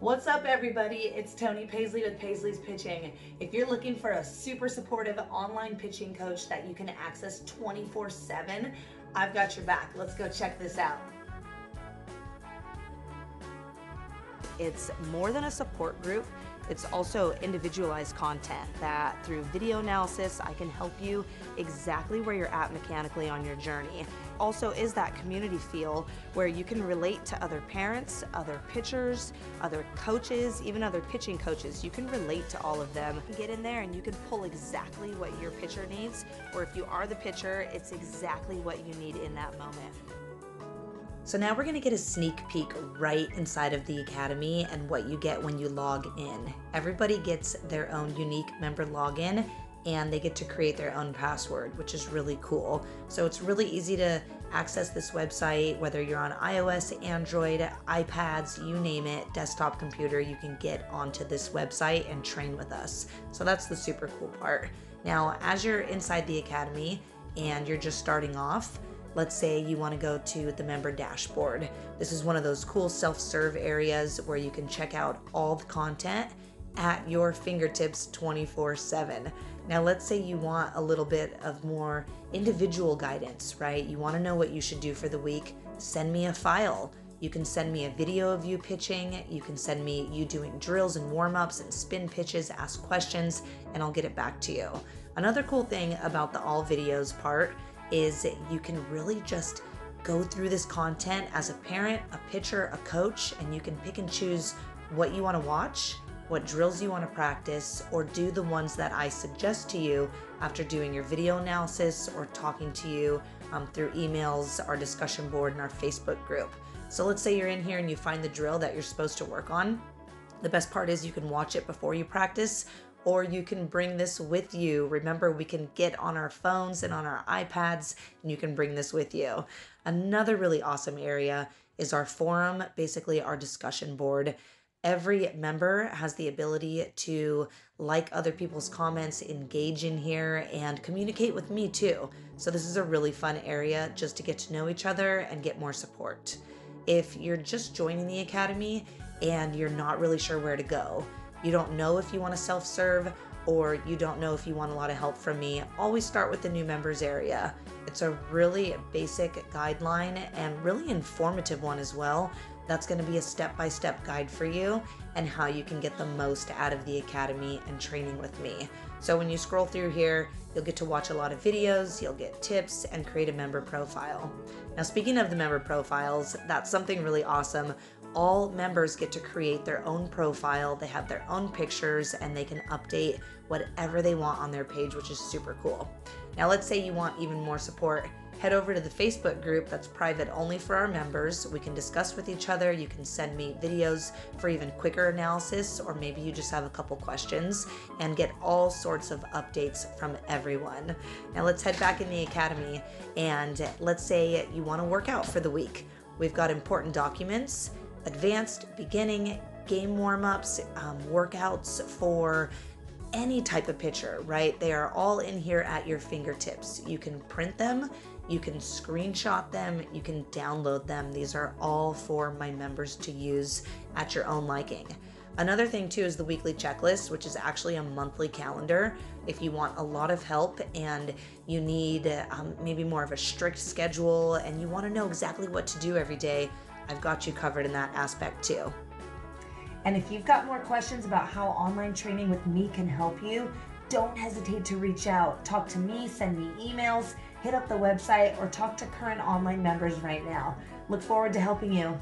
What's up, everybody? It's Tony Paisley with Paisley's Pitching. If you're looking for a super supportive online pitching coach that you can access 24 7, I've got your back. Let's go check this out. It's more than a support group. It's also individualized content that through video analysis, I can help you exactly where you're at mechanically on your journey. Also is that community feel where you can relate to other parents, other pitchers, other coaches, even other pitching coaches. You can relate to all of them. Get in there and you can pull exactly what your pitcher needs, or if you are the pitcher, it's exactly what you need in that moment. So now we're gonna get a sneak peek right inside of the Academy and what you get when you log in. Everybody gets their own unique member login and they get to create their own password, which is really cool. So it's really easy to access this website, whether you're on iOS, Android, iPads, you name it, desktop computer, you can get onto this website and train with us. So that's the super cool part. Now, as you're inside the Academy and you're just starting off, Let's say you want to go to the member dashboard. This is one of those cool self serve areas where you can check out all the content at your fingertips 24 7. Now, let's say you want a little bit of more individual guidance, right? You want to know what you should do for the week. Send me a file. You can send me a video of you pitching. You can send me you doing drills and warm ups and spin pitches, ask questions, and I'll get it back to you. Another cool thing about the all videos part is you can really just go through this content as a parent, a pitcher, a coach, and you can pick and choose what you want to watch, what drills you want to practice, or do the ones that I suggest to you after doing your video analysis or talking to you um, through emails, our discussion board, and our Facebook group. So let's say you're in here and you find the drill that you're supposed to work on. The best part is you can watch it before you practice or you can bring this with you. Remember, we can get on our phones and on our iPads, and you can bring this with you. Another really awesome area is our forum, basically, our discussion board. Every member has the ability to like other people's comments, engage in here, and communicate with me too. So, this is a really fun area just to get to know each other and get more support. If you're just joining the Academy and you're not really sure where to go, you don't know if you want to self serve or you don't know if you want a lot of help from me, always start with the new members area. It's a really basic guideline and really informative one as well. That's going to be a step by step guide for you and how you can get the most out of the academy and training with me. So when you scroll through here, you'll get to watch a lot of videos, you'll get tips, and create a member profile. Now, speaking of the member profiles, that's something really awesome all members get to create their own profile. They have their own pictures and they can update whatever they want on their page, which is super cool. Now, let's say you want even more support. Head over to the Facebook group that's private only for our members. We can discuss with each other. You can send me videos for even quicker analysis, or maybe you just have a couple questions and get all sorts of updates from everyone. Now, let's head back in the academy and let's say you want to work out for the week. We've got important documents advanced, beginning, game warm ups, um, workouts for any type of pitcher, right? They are all in here at your fingertips. You can print them, you can screenshot them, you can download them. These are all for my members to use at your own liking. Another thing, too, is the weekly checklist, which is actually a monthly calendar. If you want a lot of help and you need um, maybe more of a strict schedule and you want to know exactly what to do every day, I've got you covered in that aspect too. And if you've got more questions about how online training with me can help you, don't hesitate to reach out. Talk to me, send me emails, hit up the website, or talk to current online members right now. Look forward to helping you.